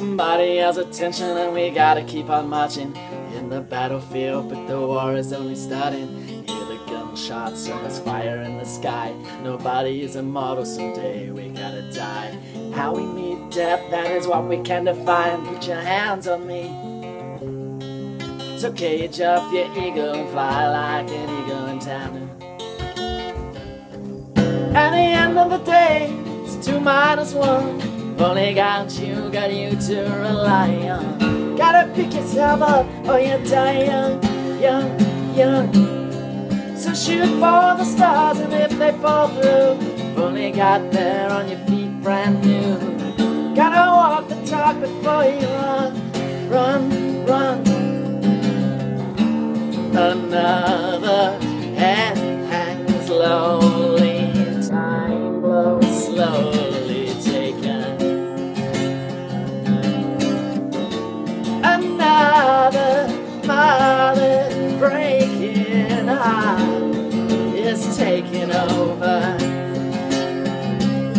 Everybody has attention and we gotta keep on marching in the battlefield, but the war is only starting. Hear the gunshots and there's fire in the sky. Nobody is immortal, someday we gotta die. How we meet death, that is what we can define. Put your hands on me. So cage up your ego and fly like an eagle in town. At the end of the day, it's two minus one. Only got you, got you to rely on. Gotta pick yourself up or you die young, young, young. So shoot for the stars and if they fall through, You've only got there on your feet brand new. Gotta walk the talk before you run, run, run. Taking over.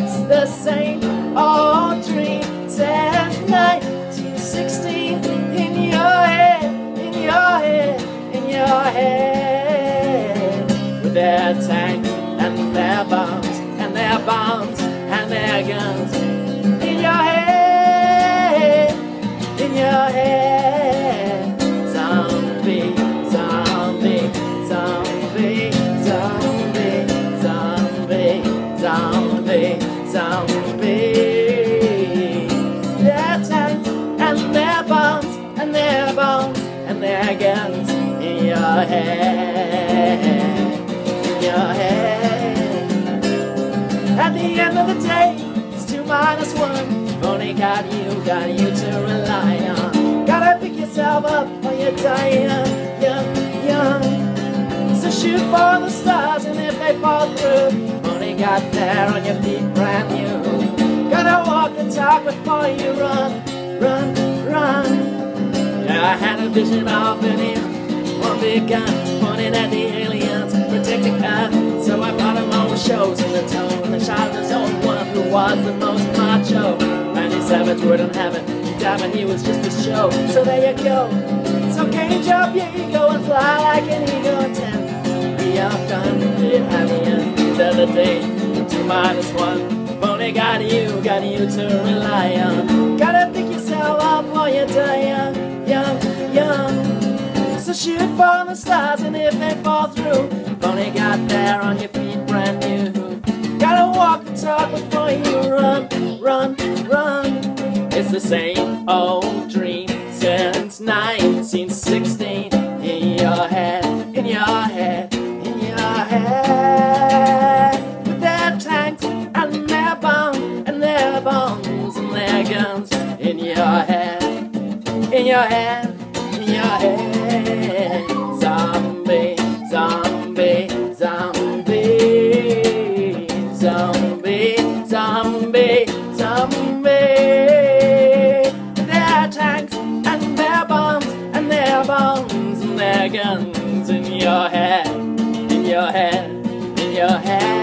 It's the same old dream since 1916 in your head, in your head, in your head. With their tanks and their bombs and their bombs and guns in your head, in your head. At the end of the day, it's two minus one. You've only got you, got you to rely on. Gotta pick yourself up or you die young, young. So shoot for the stars, and if they fall through, only got there on your feet brand new. Gotta walk the talk before you run, run, run. I had a vision of an end, one big gun pointing at the aliens, protecting Earth. So I brought all on shows in the tone, and shot his own one who was the most macho. Randy Savage wouldn't have it, damn it, he was just a show. So there you go. So cage up your ego and fly like an eagle in ten. We are done, we have the end of the day. Two minus one. Only got you, got you to rely on. Gotta pick yourself up while you're young, So shoot for the stars, and if they fall through, you've only got there on your feet brand new. Gotta walk the talk before you run, run, run. It's the same old dream since 1916. In your head, in your head, in your head. With their tanks and their bombs and their bombs and their guns. In your head, in your head, guns in your head, in your head, in your head.